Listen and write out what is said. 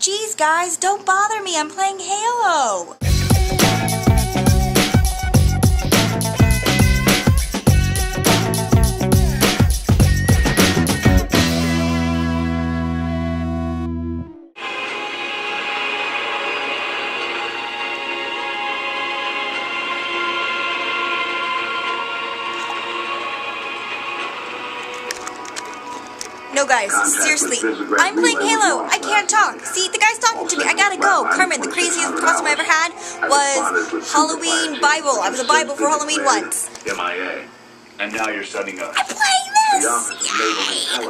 Geez, guys, don't bother me. I'm playing Halo. No, guys, seriously. I'm playing Halo. I can't talk. See, the guy's talking to me. I gotta go. Carmen, the craziest costume I ever had was Halloween Bible. I was a Bible for Halloween once. MIA. And now you're setting up. I'm playing this! of